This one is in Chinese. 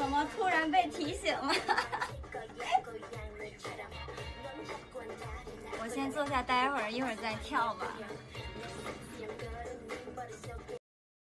怎么突然被提醒了？我先坐下，待会儿一会儿再跳吧。